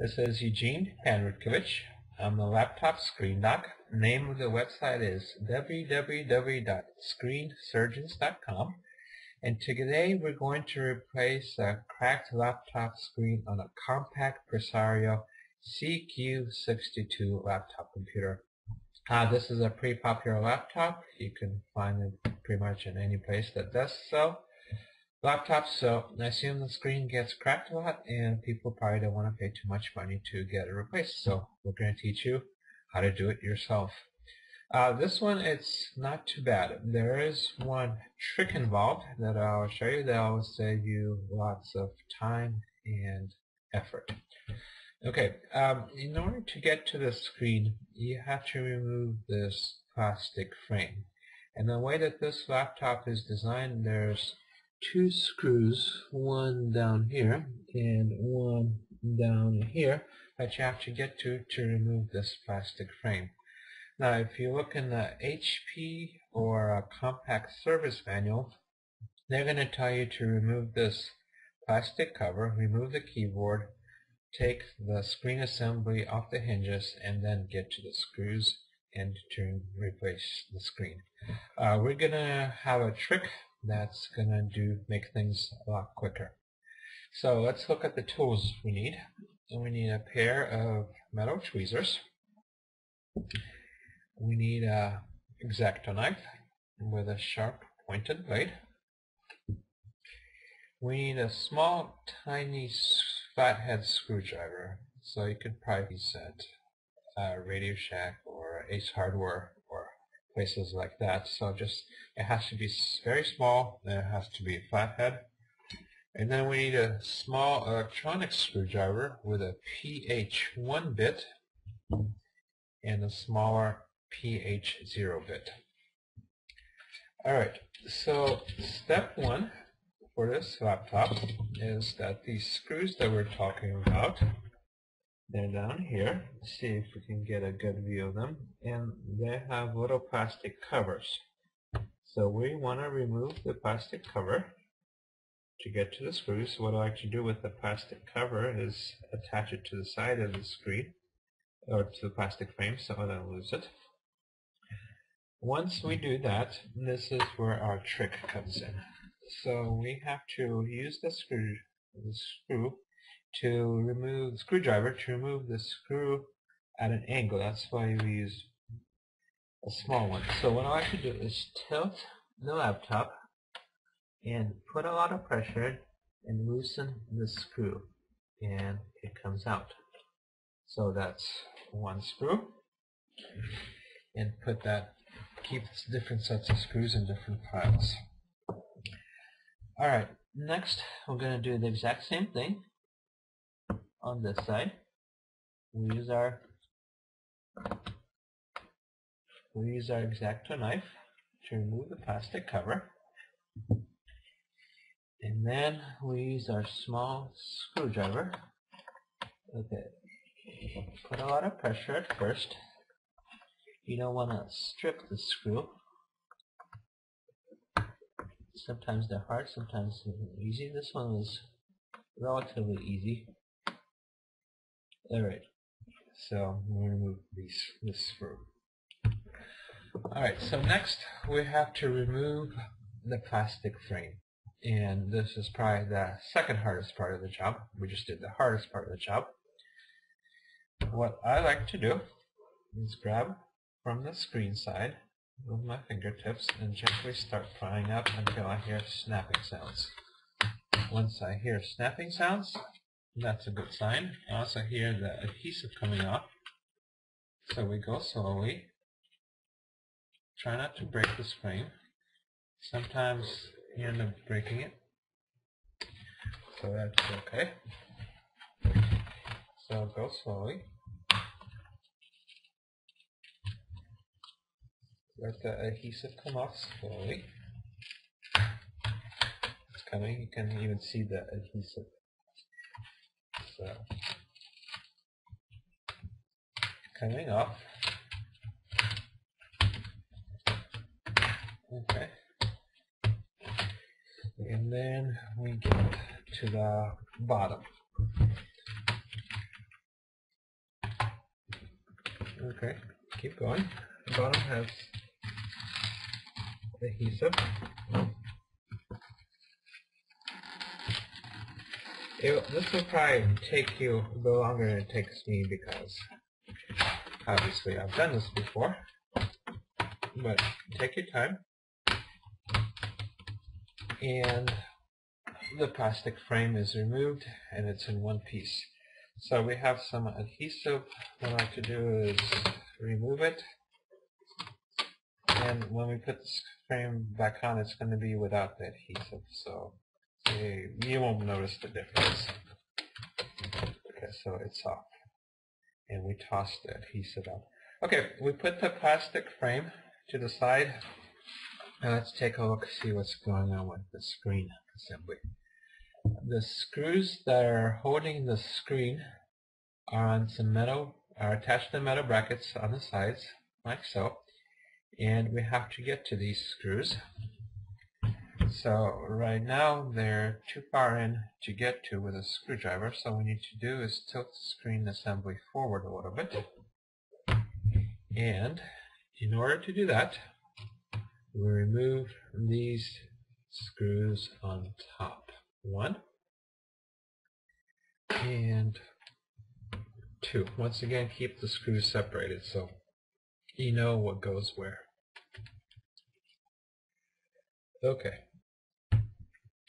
This is Eugene Panrutkovich. I'm a laptop screen doc. Name of the website is www.screensurgeons.com. And today we're going to replace a cracked laptop screen on a Compaq Presario CQ62 laptop computer. Uh, this is a pretty popular laptop. You can find it pretty much in any place that does so laptops, so I assume the screen gets cracked a lot and people probably don't want to pay too much money to get it replaced. So we're going to teach you how to do it yourself. Uh, this one, it's not too bad. There is one trick involved that I'll show you that will save you lots of time and effort. Okay, um, in order to get to the screen, you have to remove this plastic frame. And the way that this laptop is designed, there's two screws, one down here and one down here that you have to get to to remove this plastic frame. Now if you look in the HP or a Compaq service manual, they're going to tell you to remove this plastic cover, remove the keyboard, take the screen assembly off the hinges, and then get to the screws and to replace the screen. Uh, we're going to have a trick that's going to do make things a lot quicker. So let's look at the tools we need. We need a pair of metal tweezers. We need a X-Acto knife with a sharp pointed blade. We need a small, tiny flathead screwdriver. So you could probably use it at Radio Shack or Ace Hardware places like that. So just it has to be very small. Then it has to be a flathead. And then we need a small electronic screwdriver with a PH1 bit and a smaller PH0 bit. Alright, so step one for this laptop is that these screws that we're talking about they're down here. Let's see if we can get a good view of them. And they have little plastic covers. So we want to remove the plastic cover to get to the screws. What I like to do with the plastic cover is attach it to the side of the screen or to the plastic frame so I don't lose it. Once we do that, this is where our trick comes in. So we have to use the screw, the screw to remove screwdriver to remove the screw at an angle. That's why we use a small one. So what I like to do is tilt the laptop and put a lot of pressure and loosen the screw and it comes out. So that's one screw and put that keep different sets of screws in different piles. Alright, next we're going to do the exact same thing on this side. We use our we use our X-Acto knife to remove the plastic cover. And then we use our small screwdriver. Okay. Put a lot of pressure at first. You don't want to strip the screw. Sometimes they're hard sometimes they're easy. This one was relatively easy Alright, so I'm going to remove these, this screw. Alright, so next we have to remove the plastic frame. And this is probably the second hardest part of the job. We just did the hardest part of the job. What I like to do is grab from the screen side with my fingertips and gently start prying up until I hear snapping sounds. Once I hear snapping sounds, that's a good sign. I also hear the adhesive coming off. So we go slowly. Try not to break the spring. Sometimes you end up breaking it. So that's okay. So go slowly. Let the adhesive come off slowly. It's coming. You can even see the adhesive so coming up. Okay. And then we get to the bottom. Okay, keep going. The bottom has adhesive. It, this will probably take you little longer than it takes me because obviously I've done this before. But take your time. And the plastic frame is removed and it's in one piece. So we have some adhesive. What I like to do is remove it. And when we put this frame back on, it's going to be without the adhesive. So Eh, you, you won't notice the difference. Okay, so it's off. And we toss the adhesive out. Oh. Okay, we put the plastic frame to the side. Now let's take a look see what's going on with the screen assembly. The screws that are holding the screen are on some metal, are attached to metal brackets on the sides, like so. And we have to get to these screws. So right now they're too far in to get to with a screwdriver. So what we need to do is tilt the screen assembly forward a little bit. And in order to do that, we remove these screws on top. One and two. Once again, keep the screws separated so you know what goes where. Okay.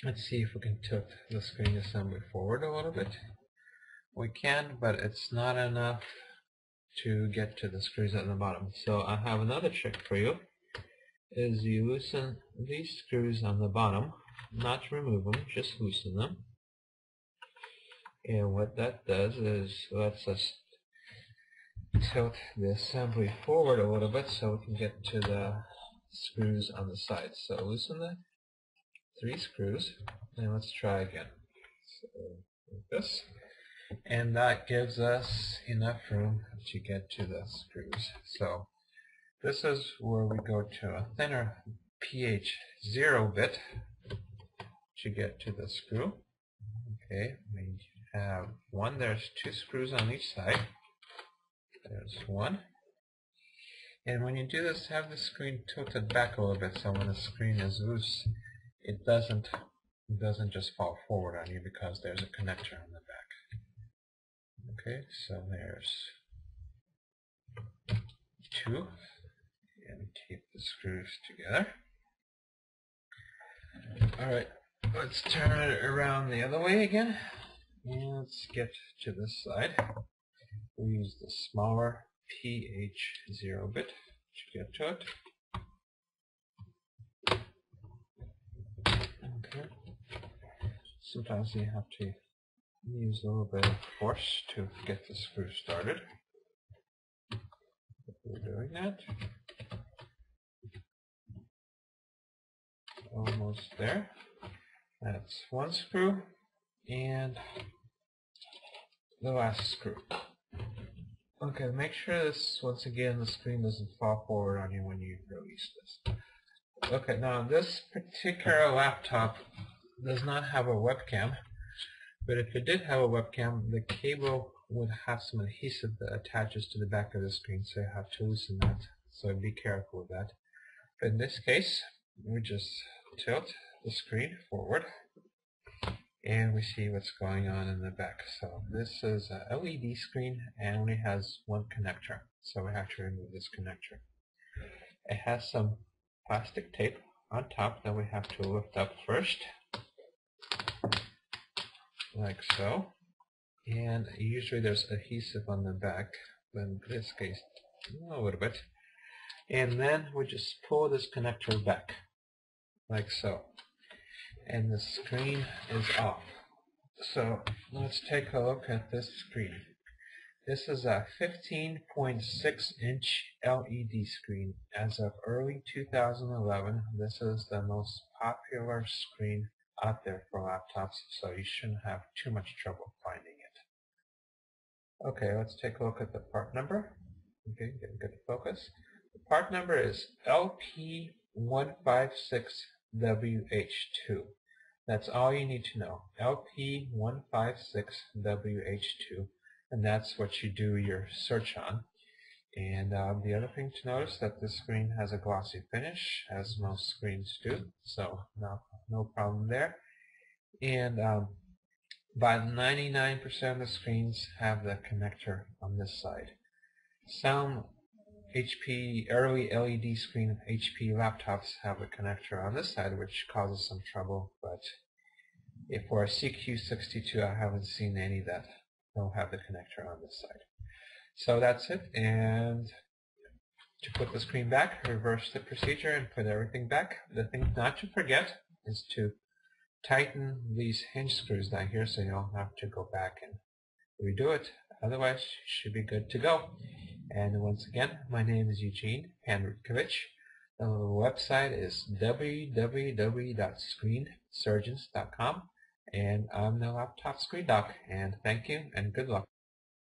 Let's see if we can tilt the screen assembly forward a little bit. We can, but it's not enough to get to the screws at the bottom. So I have another trick for you is you loosen these screws on the bottom not remove them just loosen them and what that does is lets us tilt the assembly forward a little bit so we can get to the screws on the side so loosen the three screws and let's try again so like this and that gives us enough room to get to the screws. So this is where we go to a thinner pH 0 bit to get to the screw. Okay, we have one, there's two screws on each side. There's one. And when you do this, have the screen tilted back a little bit so when the screen is loose, it doesn't, it doesn't just fall forward on you because there's a connector on the back. Okay, so there's two, and keep the screws together. Alright, let's turn it around the other way again. And let's get to this side. We use the smaller PH0 bit to get to it. Sometimes you have to use a little bit of force to get the screw started. We're doing that. Almost there. That's one screw and the last screw. Okay, make sure this, once again, the screen doesn't fall forward on you when you release this. Okay, now this particular laptop does not have a webcam, but if it did have a webcam, the cable would have some adhesive that attaches to the back of the screen, so you have to loosen that. So be careful with that. But in this case, we just tilt the screen forward and we see what's going on in the back. So this is a LED screen and only has one connector. So we have to remove this connector. It has some plastic tape on top that we have to lift up first like so. And usually there's adhesive on the back, but in this case, a little bit. And then we just pull this connector back, like so. And the screen is off. So let's take a look at this screen. This is a 15.6 inch LED screen. As of early 2011, this is the most popular screen out there for laptops, so you shouldn't have too much trouble finding it. Okay, let's take a look at the part number. Okay, get good focus. The part number is LP156WH2. That's all you need to know. LP156WH2, and that's what you do your search on. And um, the other thing to notice that this screen has a glossy finish, as most screens do, so no, no problem there. And um, about 99% of the screens have the connector on this side. Some HP early LED screen HP laptops have a connector on this side, which causes some trouble. But if for a CQ62, I haven't seen any that don't have the connector on this side. So that's it. And to put the screen back, reverse the procedure and put everything back. The thing not to forget is to tighten these hinge screws down here so you don't have to go back and redo it. Otherwise, you should be good to go. And once again, my name is Eugene Panrutkovich. The website is www.screensurgeons.com and I'm the laptop screen doc and thank you and good luck.